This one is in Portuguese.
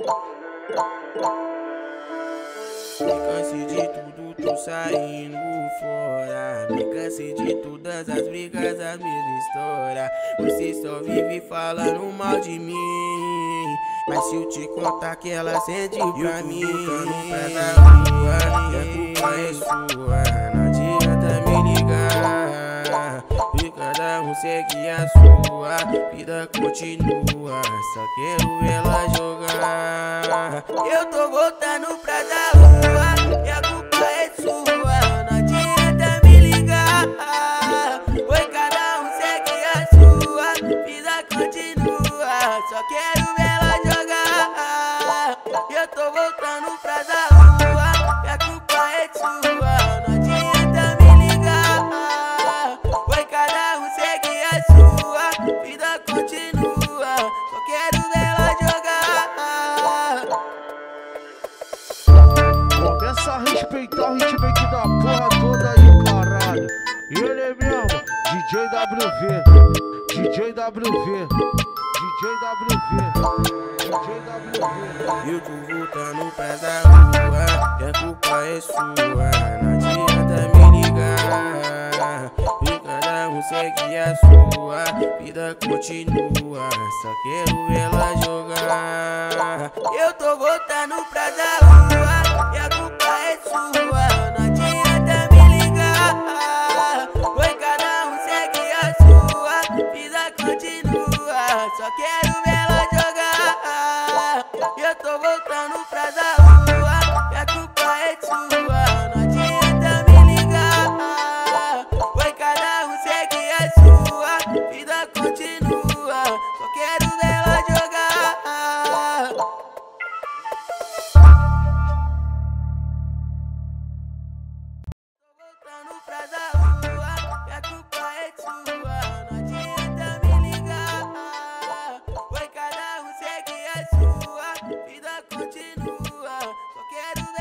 Me cansei de tudo, tô saindo fora. Me cansei de todas as brigas, as mesmas histórias. Você só vive falando mal de mim. Mas se eu te contar que ela sentiu pra mim, no pé da rua, e a culpa é sua. Não adianta me ligar. E cada um segue a sua vida continua. Só quero ela jogar. Eu tô voltando pra dar rua. E a culpa é sua. Não adianta me ligar. Oi, cada um segue a sua vida continua. Só quero ela jogar. Eu tô voltando pra dar rua. E a culpa é sua. Não adianta me ligar. Oi, cada um segue a sua vida continua. Só quero Começa a respeitar o hitmaker da porra toda aí, caralho. E ele mesmo, DJ WV, DJ WV, DJ WV, DJ WV. Eu tô voltando pra da rua, e a culpa é sua. Não adianta me ligar. E cada um segue a sua vida continua. Só quero ela jogar. Eu tô voltando pra da rua, continua. Só quero ver ela jogar. Eu tô voltando pra dar rua. E a culpa é sua. Não adianta me ligar. Foi cada um segue a sua. Vida continua. Só quero ver quiero it.